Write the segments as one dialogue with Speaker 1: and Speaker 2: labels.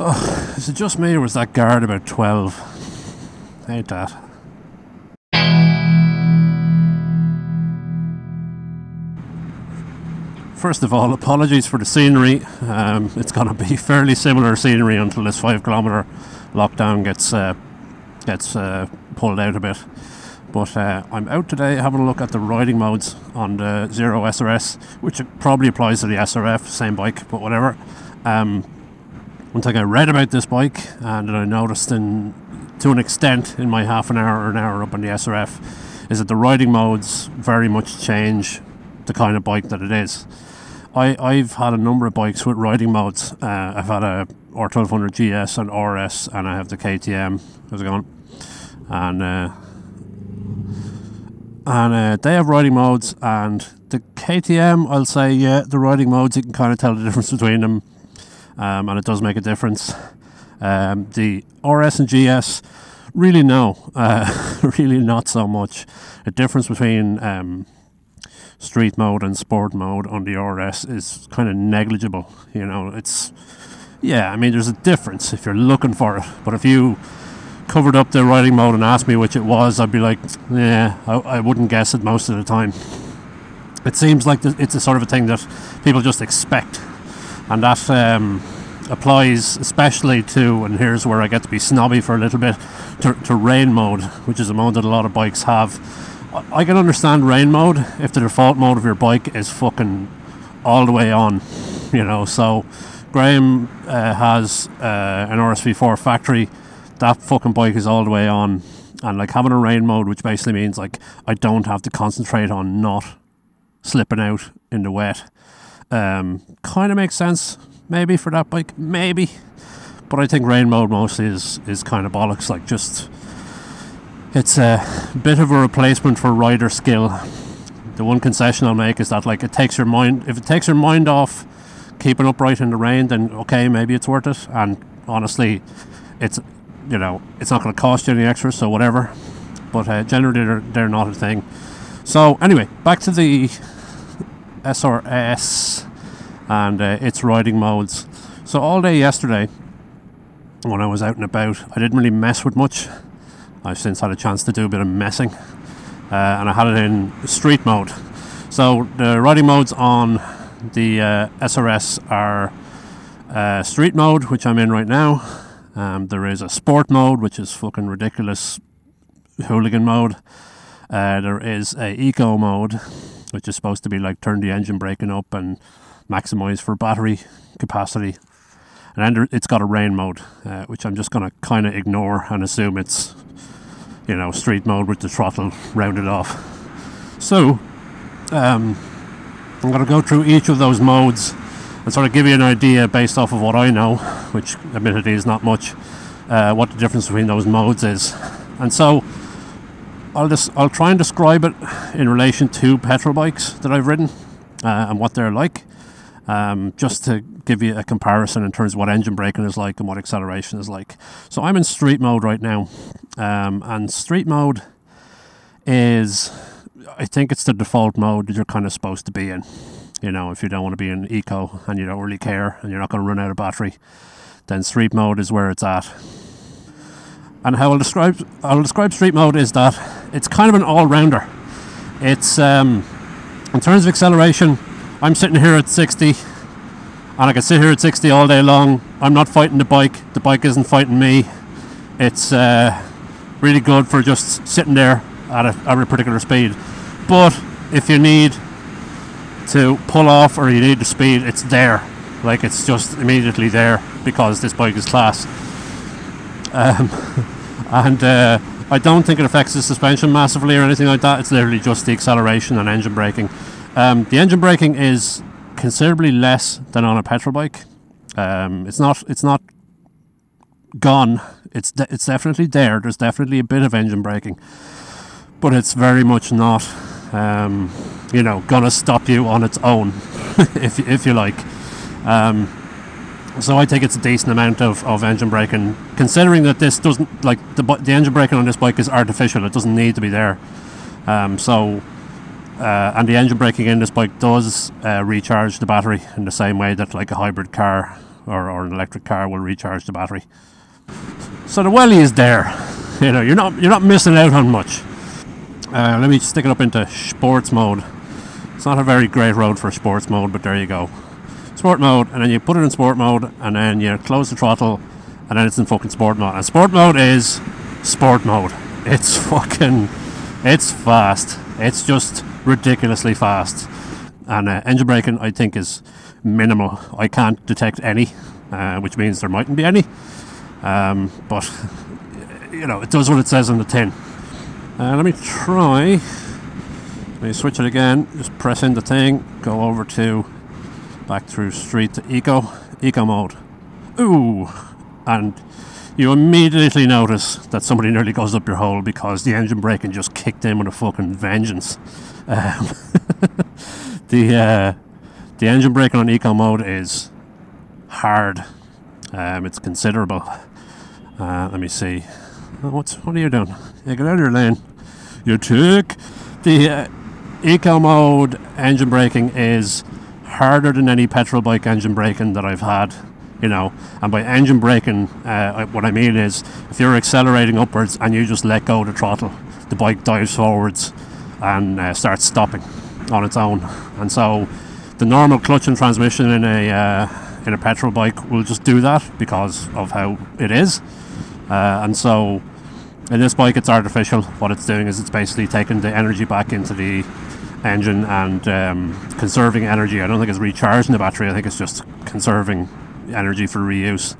Speaker 1: Oh, is it just me or was that guard about 12? Hate that. First of all, apologies for the scenery. Um, it's going to be fairly similar scenery until this five kilometre lockdown gets uh, gets uh, pulled out a bit. But uh, I'm out today having a look at the riding modes on the Zero SRS, which probably applies to the SRF, same bike, but whatever. Um, one thing I read about this bike and that I noticed in, to an extent in my half an hour or an hour up on the SRF is that the riding modes very much change the kind of bike that it is. I, I've had a number of bikes with riding modes. Uh, I've had a R1200 GS and RS, and I have the KTM. How's it going? And uh, and uh, they have riding modes. And the KTM, I'll say, yeah, the riding modes you can kind of tell the difference between them, um, and it does make a difference. Um, the RS and GS, really no, uh, really not so much. The difference between um, street mode and sport mode on the RS is kind of negligible. You know, it's yeah. I mean, there's a difference if you're looking for it, but if you covered up the riding mode and asked me which it was, I'd be like, yeah, I, I wouldn't guess it most of the time. It seems like it's a sort of a thing that people just expect, and that um, applies especially to, and here's where I get to be snobby for a little bit, to, to rain mode, which is a mode that a lot of bikes have. I can understand rain mode if the default mode of your bike is fucking all the way on, you know. So Graham uh, has uh, an RSV4 factory that fucking bike is all the way on and like having a rain mode which basically means like I don't have to concentrate on not slipping out in the wet um, kind of makes sense maybe for that bike maybe but I think rain mode mostly is is kind of bollocks like just it's a bit of a replacement for rider skill the one concession I'll make is that like it takes your mind if it takes your mind off keeping upright in the rain then okay maybe it's worth it and honestly it's you know, it's not going to cost you any extra, so whatever. But uh, generally, they're, they're not a thing. So, anyway, back to the SRS and uh, its riding modes. So, all day yesterday, when I was out and about, I didn't really mess with much. I've since had a chance to do a bit of messing, uh, and I had it in street mode. So, the riding modes on the uh, SRS are uh, street mode, which I'm in right now um, there is a sport mode, which is fucking ridiculous hooligan mode. Uh, there is a eco mode, which is supposed to be like turn the engine braking up and maximize for battery capacity. And then it's got a rain mode, uh, which I'm just going to kind of ignore and assume it's, you know, street mode with the throttle rounded off. So, um, I'm going to go through each of those modes and sort of give you an idea based off of what I know, which admittedly is not much, uh, what the difference between those modes is. And so I'll just I'll try and describe it in relation to petrol bikes that I've ridden uh, and what they're like, um, just to give you a comparison in terms of what engine braking is like and what acceleration is like. So I'm in street mode right now, um, and street mode is I think it's the default mode that you're kind of supposed to be in. You know, if you don't want to be in eco and you don't really care and you're not going to run out of battery, then street mode is where it's at. And how I'll describe I'll describe street mode is that it's kind of an all rounder. It's um, in terms of acceleration, I'm sitting here at 60 and I can sit here at 60 all day long. I'm not fighting the bike, the bike isn't fighting me. It's uh, really good for just sitting there at a, at a particular speed. But if you need to pull off or you need the speed, it's there. Like it's just immediately there because this bike is class. Um, and uh, I don't think it affects the suspension massively or anything like that. It's literally just the acceleration and engine braking. Um, the engine braking is considerably less than on a petrol bike. Um, it's not. It's not gone. It's de- it's definitely there. There's definitely a bit of engine braking, but it's very much not um, you know, gonna stop you on its own, if if you like. Um, so I think it's a decent amount of, of engine braking, considering that this doesn't like the the engine braking on this bike is artificial. It doesn't need to be there. Um, so. Uh, and the engine braking in this bike does uh, recharge the battery in the same way that like a hybrid car or, or an electric car will recharge the battery. So the welly is there. You know, you're not you're not missing out on much. Uh, let me stick it up into sports mode. It's not a very great road for sports mode, but there you go. Sport mode, and then you put it in sport mode, and then you close the throttle, and then it's in fucking sport mode. And sport mode is sport mode. It's fucking, it's fast. It's just ridiculously fast. And uh, engine braking, I think, is minimal. I can't detect any, uh, which means there mightn't be any. Um, but you know, it does what it says on the tin. Uh, let me try. Let me switch it again. Just press in the thing. Go over to back through street to eco eco mode. Ooh, and you immediately notice that somebody nearly goes up your hole because the engine braking just kicked in with a fucking vengeance. Um, the uh, the engine braking on eco mode is hard. Um, it's considerable. Uh, let me see. Oh, what's what are you doing? Yeah, get out of your lane. You took the uh, eco mode engine braking is harder than any petrol bike engine braking that I've had. You know, and by engine braking, uh, what I mean is if you're accelerating upwards and you just let go of the throttle, the bike dives forwards and uh, starts stopping on its own. And so, the normal clutch and transmission in a uh, in a petrol bike will just do that because of how it is. Uh, and so, in this bike, it's artificial. What it's doing is it's basically taking the energy back into the engine and um, conserving energy. I don't think it's recharging the battery. I think it's just conserving energy for reuse.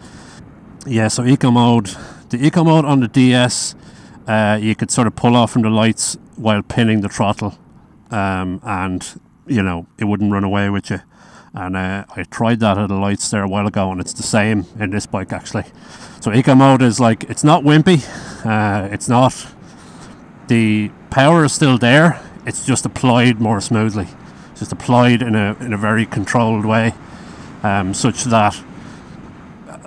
Speaker 1: Yeah, so eco mode. The eco mode on the DS, uh, you could sort of pull off from the lights while pinning the throttle, um, and you know it wouldn't run away with you. And uh, I tried that at the lights there a while ago, and it's the same in this bike actually. So eco mode is like it's not wimpy, uh, it's not. The power is still there. It's just applied more smoothly. It's just applied in a in a very controlled way, um, such that,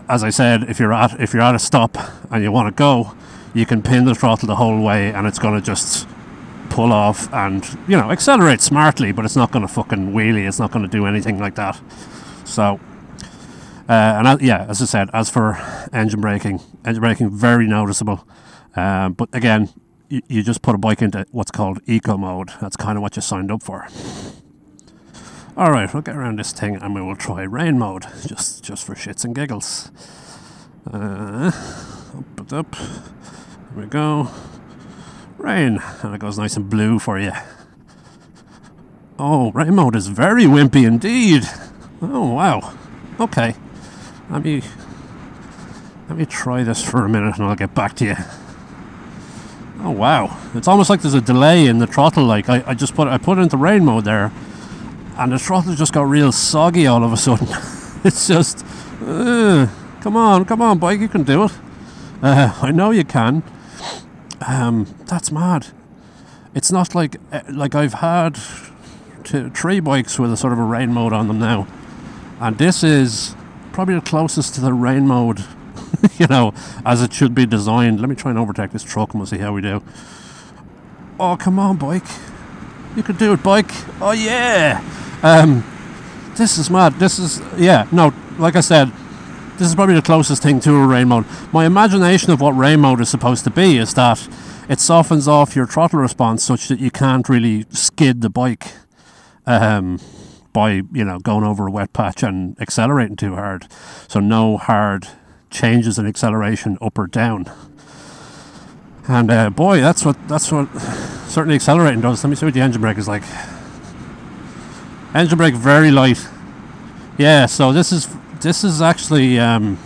Speaker 1: as I said, if you're at if you're at a stop and you want to go, you can pin the throttle the whole way, and it's going to just pull off and you know accelerate smartly, but it's not going to fucking wheelie. It's not going to do anything like that. So, uh, and I, yeah, as I said, as for engine braking, engine braking very noticeable. Um, but again, you, you just put a bike into what's called eco mode. That's kind of what you signed up for. All right, we'll get around this thing and we will try rain mode, just just for shits and giggles. Uh, up and up. There we go rain, and it goes nice and blue for you. Oh, rain mode is very wimpy indeed. Oh wow. Okay, let me let me try this for a minute, and I'll get back to you. Oh wow, it's almost like there's a delay in the throttle. Like I, I just put I put it into rain mode there, and the throttle just got real soggy all of a sudden. it's just, uh, come on, come on, bike, you can do it. Uh, I know you can. Um, that's mad. It's not like eh, like I've had two, three bikes with a sort of a rain mode on them now, and this is probably the closest to the rain mode, you know, as it should be designed. Let me try and overtake this truck and we'll see how we do. Oh come on, bike! You can do it, bike! Oh yeah! Um, this is mad. This is yeah. No, like I said, this is probably the closest thing to a rain mode. My imagination of what rain mode is supposed to be is that it softens off your throttle response such that you can't really skid the bike um, by you know going over a wet patch and accelerating too hard. So no hard changes in acceleration up or down. And uh, boy, that's what that's what certainly accelerating does. Let me see what the engine brake is like. Engine brake very light. Yeah, so this is this is actually um,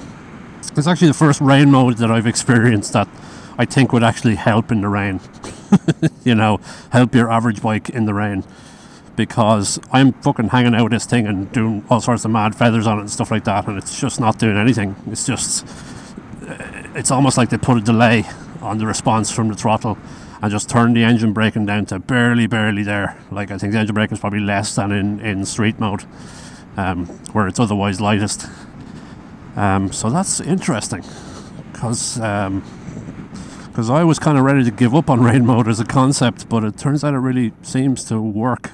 Speaker 1: it's actually the first rain mode that I've experienced that I think would actually help in the rain. you know, help your average bike in the rain. Because I'm fucking hanging out this thing and doing all sorts of mad feathers on it and stuff like that, and it's just not doing anything. It's just, it's almost like they put a delay on the response from the throttle and just turned the engine braking down to barely, barely there. Like I think the engine braking is probably less than in, in street mode um, where it's otherwise lightest. Um, so that's interesting because because um, I was kind of ready to give up on rain mode as a concept, but it turns out it really seems to work.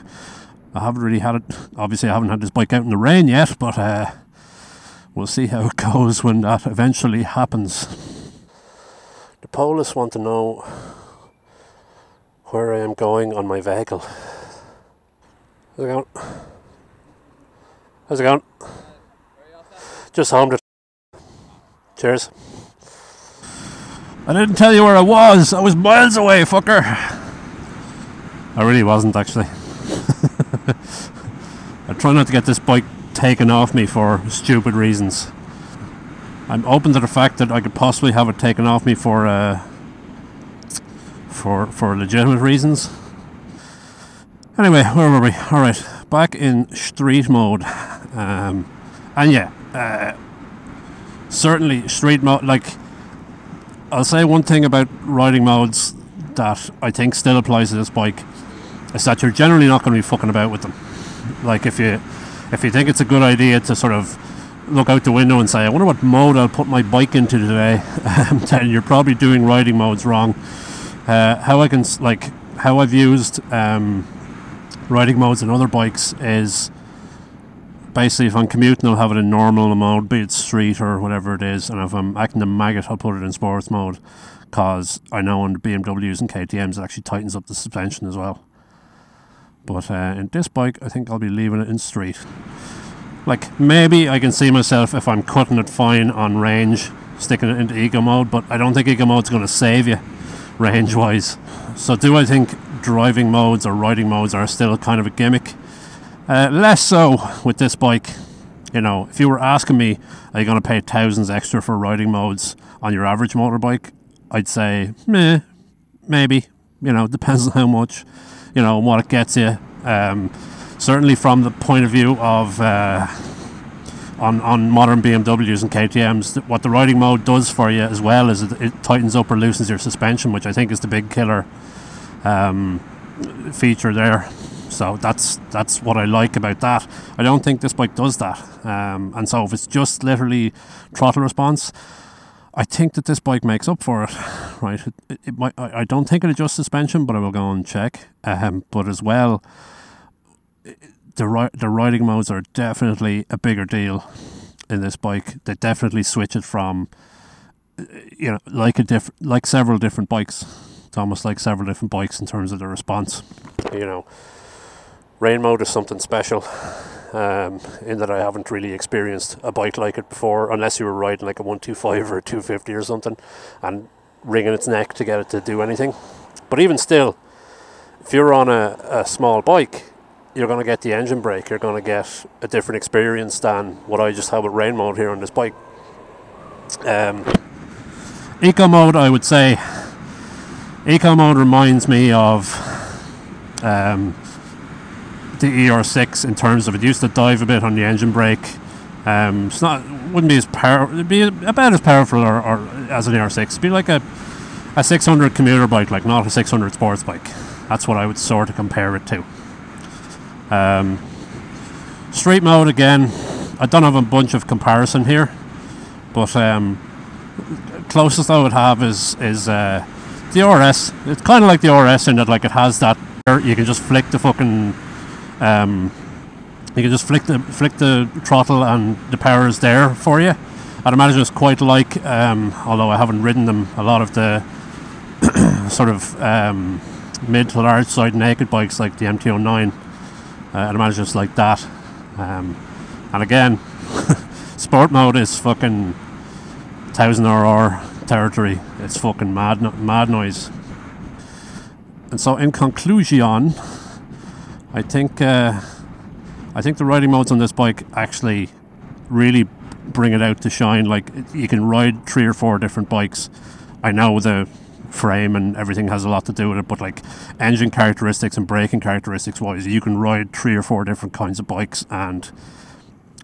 Speaker 1: I haven't really had it. Obviously, I haven't had this bike out in the rain yet, but uh, we'll see how it goes when that eventually happens. The police want to know where I am going on my vehicle. How's it? How's it going? Just home to. Cheers. I didn't tell you where I was. I was miles away, fucker. I really wasn't actually. I try not to get this bike taken off me for stupid reasons. I'm open to the fact that I could possibly have it taken off me for uh, for for legitimate reasons. Anyway, where were we? All right, back in street mode, um, and yeah, uh, certainly street mode. Like, I'll say one thing about riding modes that I think still applies to this bike is that you're generally not going to be fucking about with them. Like, if you if you think it's a good idea to sort of look out the window and say, I wonder what mode I'll put my bike into today, then you're probably doing riding modes wrong. Uh, how I can like how I've used um, riding modes in other bikes is basically if I'm commuting, I'll have it in normal mode, be it street or whatever it is, and if I'm acting a maggot, I'll put it in sports mode because I know on the BMWs and KTM's it actually tightens up the suspension as well. But uh, in this bike, I think I'll be leaving it in street. Like maybe I can see myself if I'm cutting it fine on range, sticking it into eco mode, but I don't think eco mode's going to save you range wise. So, do I think driving modes or riding modes are still kind of a gimmick? Uh, less so with this bike. You know, if you were asking me, are you going to pay thousands extra for riding modes on your average motorbike? I'd say, meh, maybe. You know, depends on how much, you know, what it gets you. Um, certainly from the point of view of uh, on, on modern BMWs and KTMs, what the riding mode does for you as well is it, it tightens up or loosens your suspension, which I think is the big killer um, feature there. So that's that's what I like about that. I don't think this bike does that, um, and so if it's just literally throttle response, I think that this bike makes up for it. Right, it, it, it might. I, I don't think it adjusts suspension, but I will go and check. Um, but as well, the ri- the riding modes are definitely a bigger deal in this bike. They definitely switch it from you know like a diff- like several different bikes. It's almost like several different bikes in terms of the response. You know, rain mode is something special. Um, in that I haven't really experienced a bike like it before, unless you were riding like a 125 or a 250 or something and wringing its neck to get it to do anything. But even still, if you're on a, a small bike, you're going to get the engine brake. You're going to get a different experience than what I just have with rain mode here on this bike. Um, eco mode, I would say, eco mode reminds me of um, the ER6 in terms of it used to dive a bit on the engine brake. Um, it's not wouldn't be as power it'd be about as powerful or, or as an ER6. It'd be like a a 600 commuter bike, like not a 600 sports bike. That's what I would sort of compare it to. Um, street mode again. I don't have a bunch of comparison here, but um, closest I would have is is uh, the RS. It's kind of like the RS in that like it has that you can just flick the fucking um, you can just flick the flick the throttle and the power is there for you. I'd imagine it's quite like, um, although I haven't ridden them, a lot of the sort of um, mid to large side naked bikes like the MT09 uh, I'd imagine it's like that. Um, and again, sport mode is fucking thousand RR territory. It's fucking mad, mad noise. And so, in conclusion, I think uh, I think the riding modes on this bike actually really bring it out to shine. Like you can ride three or four different bikes. I know the frame and everything has a lot to do with it. But like engine characteristics and braking characteristics wise, you can ride three or four different kinds of bikes, and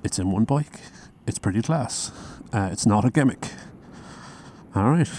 Speaker 1: it's in one bike. It's pretty class. Uh, it's not a gimmick. All right.